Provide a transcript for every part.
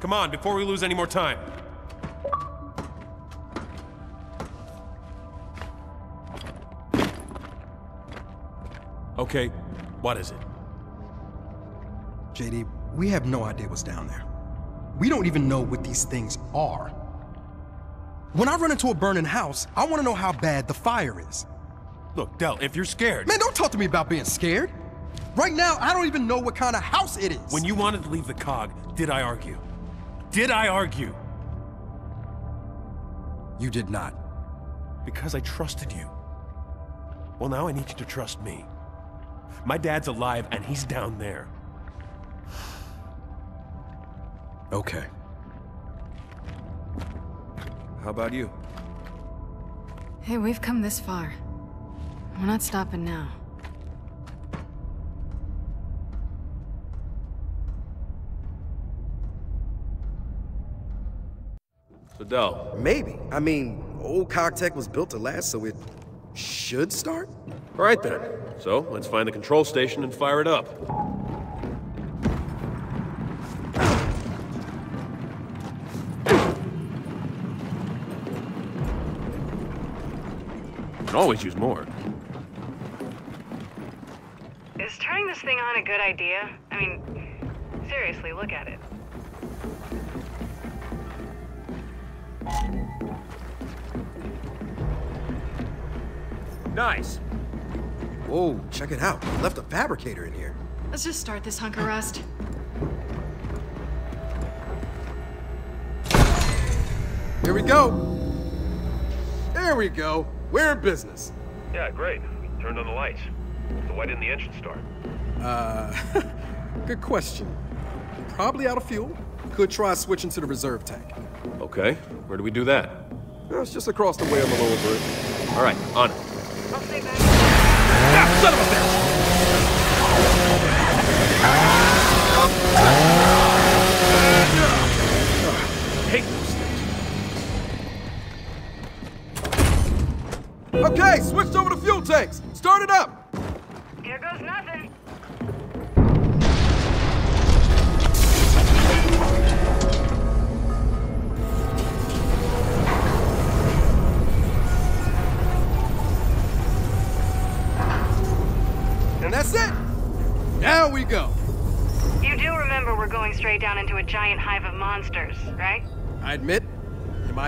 Come on, before we lose any more time. Okay, what is it? JD, we have no idea what's down there. We don't even know what these things are. When I run into a burning house, I want to know how bad the fire is. Look, Del, if you're scared. Man, don't talk to me about being scared. Right now, I don't even know what kind of house it is. When you wanted to leave the cog, did I argue? Did I argue? You did not. Because I trusted you. Well, now I need you to trust me. My dad's alive and he's down there. Okay. How about you? Hey, we've come this far. We're not stopping now. So, Del. Maybe. I mean, old Cogtech was built to last, so it should start? All right then. So, let's find the control station and fire it up. Can always use more. Is turning this thing on a good idea? I mean, seriously, look at it. Nice. Whoa, check it out. Left a fabricator in here. Let's just start this hunk of rust. Here we go. There we go. We're in business. Yeah, great. We turned on the lights. So why didn't the engine start? Uh, good question. Probably out of fuel. Could try switching to the reserve tank. Okay, where do we do that? Well, it's just across the way on the lower bridge. All right, on it. I'll stay back. Ah, son of a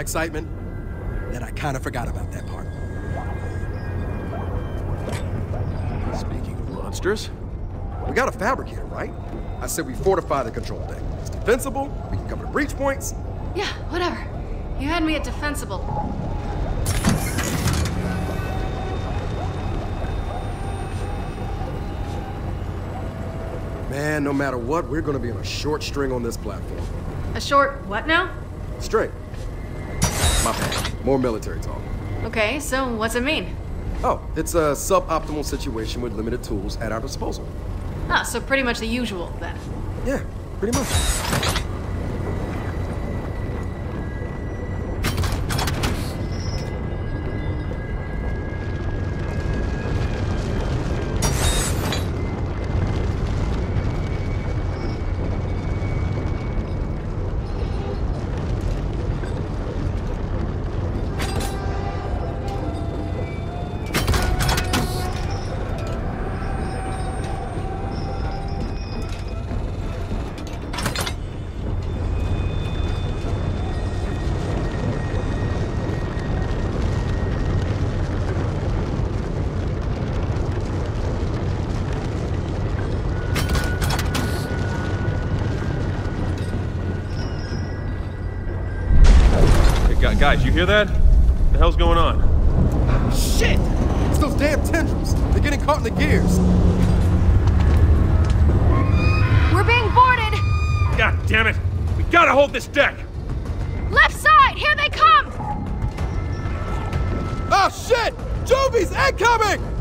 excitement, that I kind of forgot about that part. Speaking of monsters, We got a fabricator, right? I said we fortify the control deck. It's defensible, we can cover the breach points. Yeah, whatever. You had me at defensible. Man, no matter what, we're gonna be on a short string on this platform. A short what now? String. More military talk. Okay, so what's it mean? Oh, it's a suboptimal situation with limited tools at our disposal. Ah, so pretty much the usual then. Yeah, pretty much. Guys, you hear that? What the hell's going on? Shit! It's those damn tendrils. They're getting caught in the gears. We're being boarded! God damn it! We gotta hold this deck! Left side! Here they come! Oh shit! Juvies incoming! Incoming!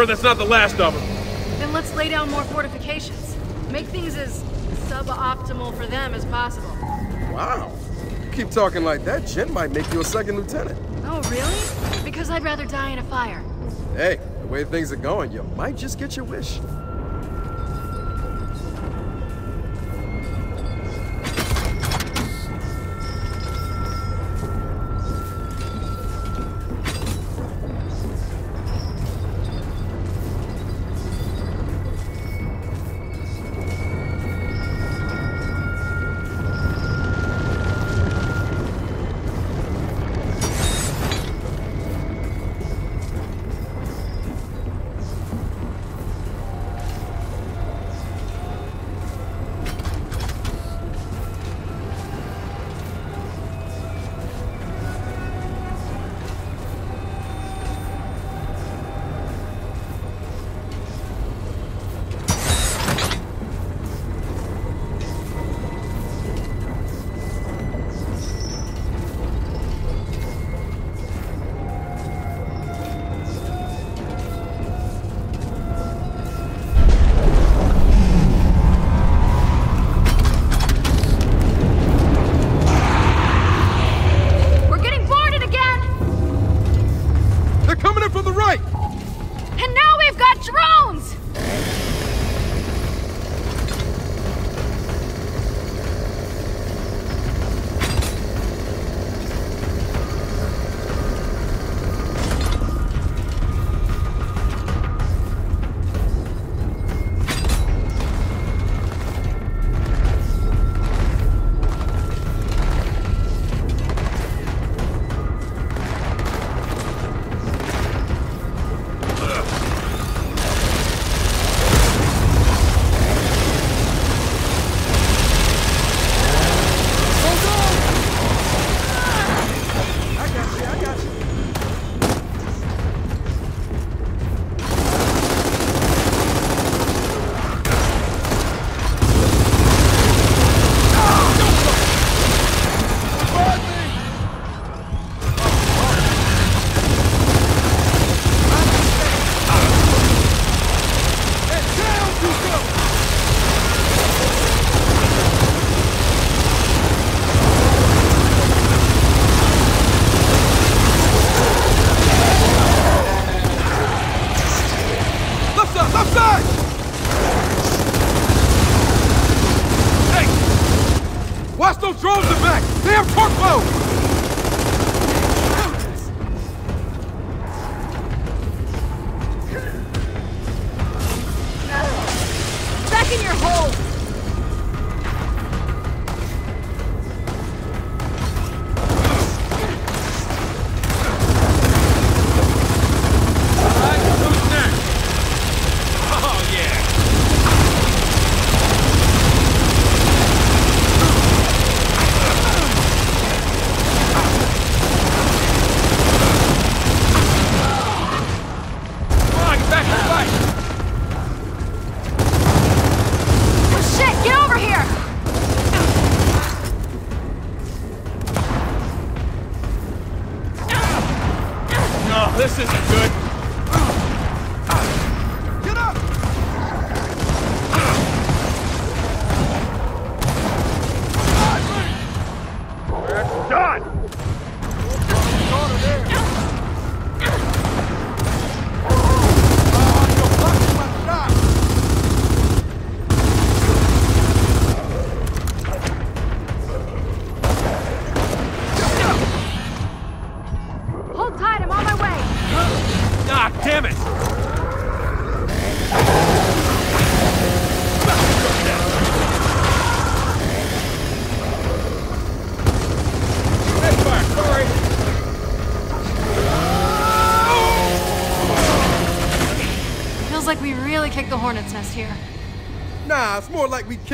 Sure that's not the last of them. Then let's lay down more fortifications. Make things as suboptimal for them as possible. Wow. You keep talking like that, Jinn might make you a second lieutenant. Oh, really? Because I'd rather die in a fire. Hey, the way things are going, you might just get your wish.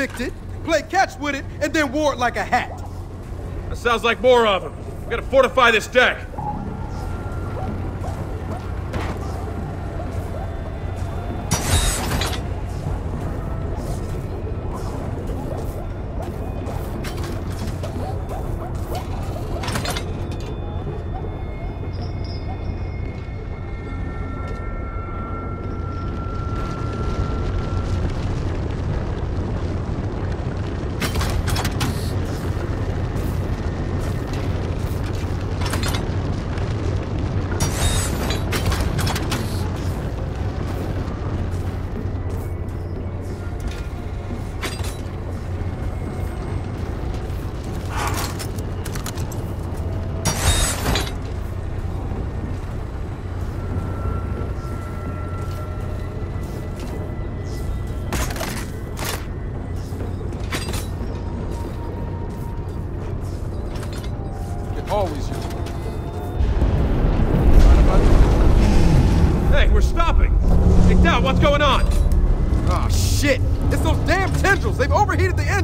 licked it, played catch with it, and then wore it like a hat. That sounds like more of them. We gotta fortify this deck.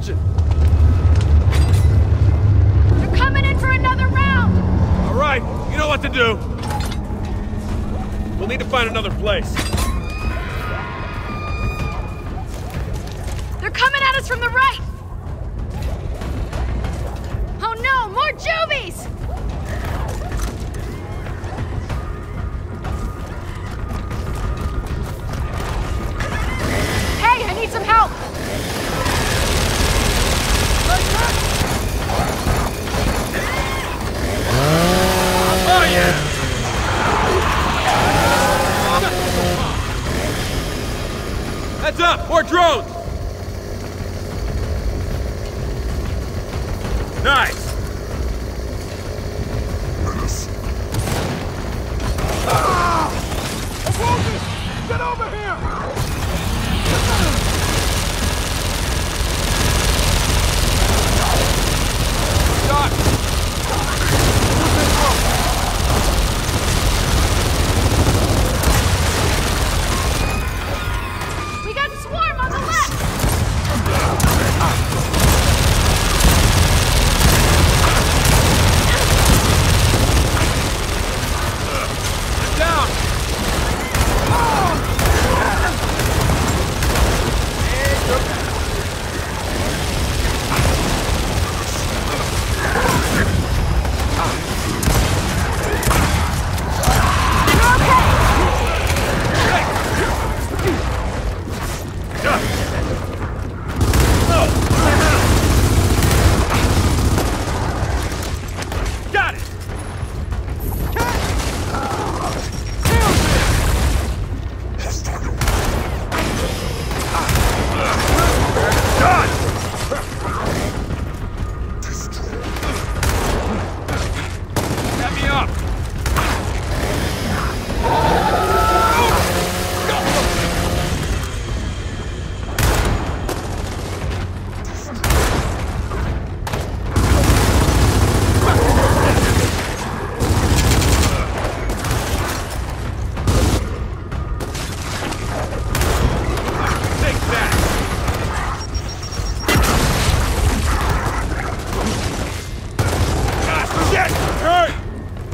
制。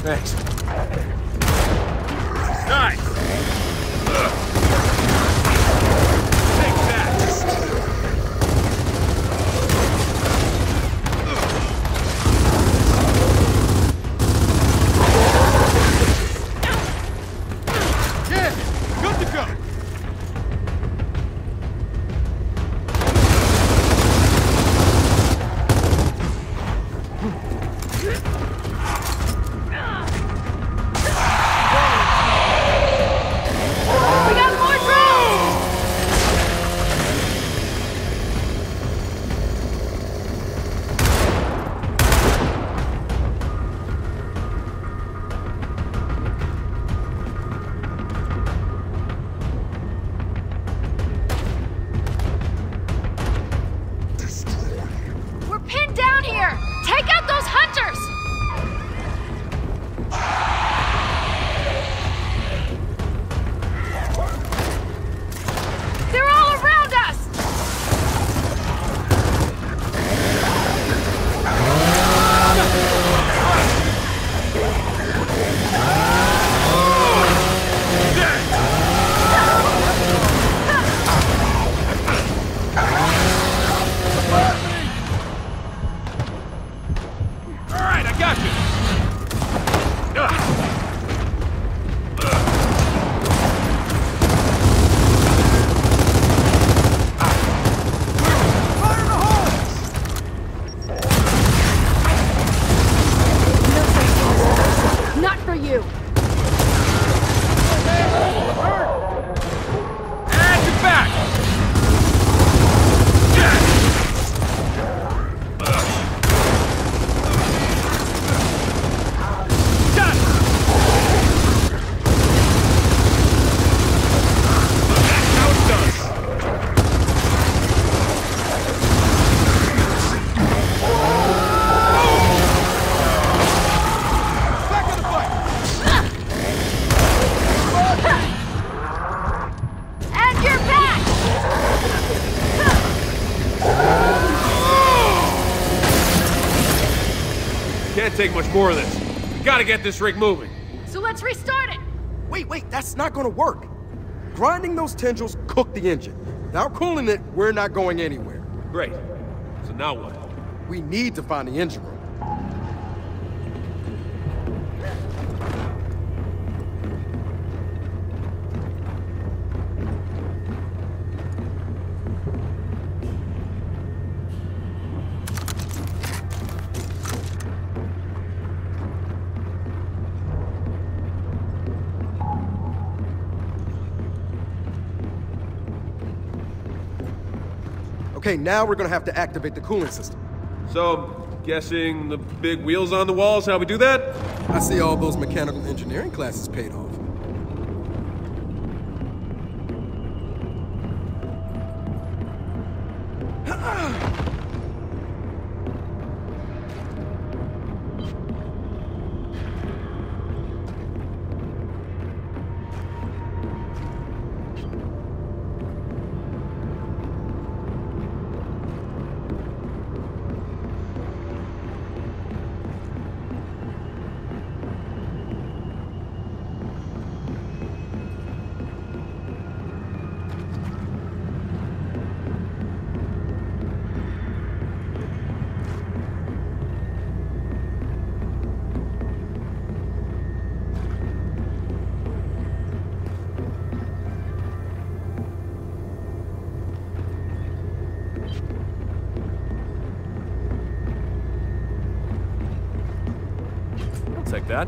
Thanks. Nice! 干！Take much more of this. We gotta get this rig moving. So let's restart it. Wait, wait, that's not gonna work. Grinding those tendrils cooked the engine. Without cooling it, we're not going anywhere. Great. So now what? We need to find the engine room. Okay, now we're gonna have to activate the cooling system. So, guessing the big wheels on the walls, how we do that? I see all those mechanical engineering classes paid off. That.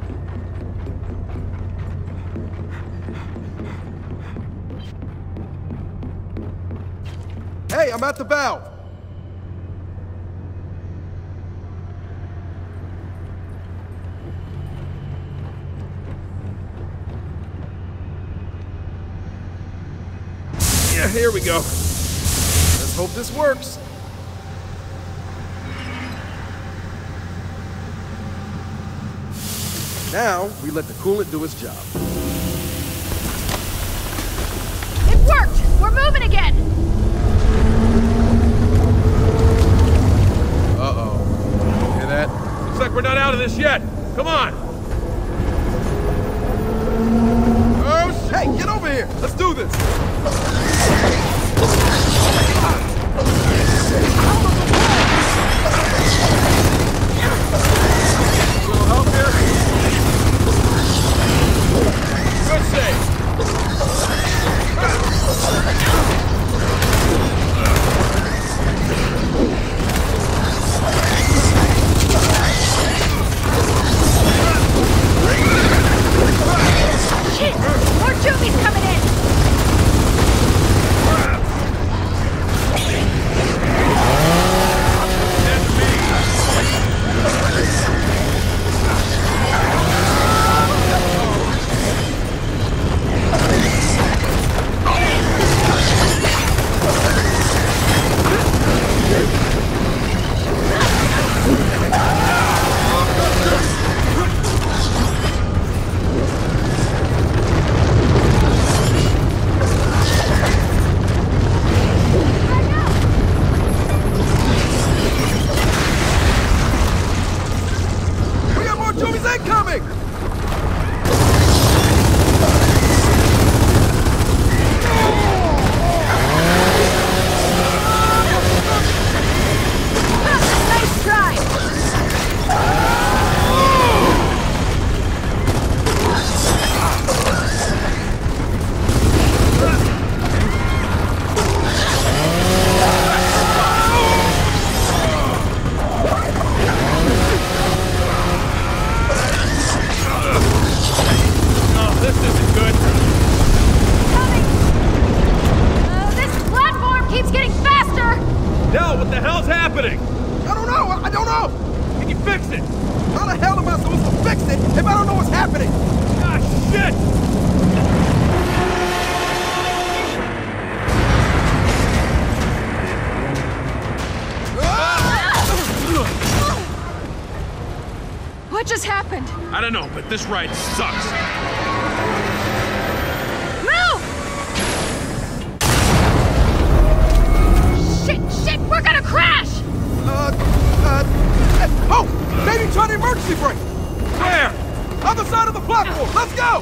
Hey, I'm at the valve! Yeah, here we go. Let's hope this works. Now, we let the coolant do its job. It worked! We're moving again! Uh-oh. Hear that? Looks like we're not out of this yet. Come on. Oh, sh- hey, get over here! Let's do this! This ride sucks. Move! Shit, shit, we're gonna crash! Uh, uh, uh oh! Maybe try the emergency brake! Where? On the side of the platform! Let's go!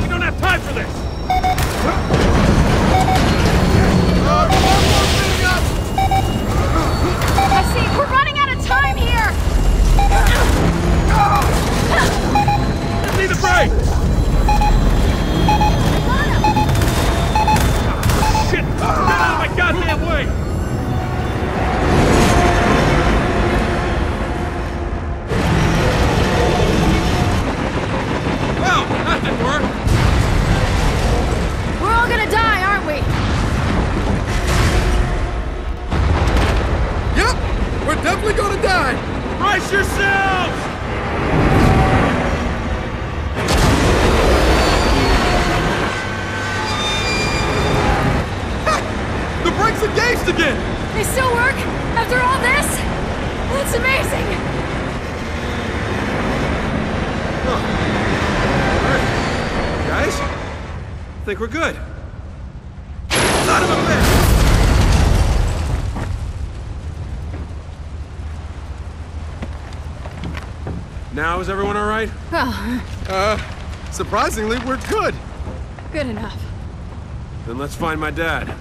We don't have time for this! Uh, uh I see. We're time here! Give me the break! Shit! Get out of my goddamn way! Well, that didn't work. We're all gonna die, aren't we? Brace yourselves! The brakes engaged again! They still work? After all this? That's amazing! Guys? I think we're good. Son of a bitch! Now, is everyone all right? Well... Uh, surprisingly, we're good. Good enough. Then let's find my dad.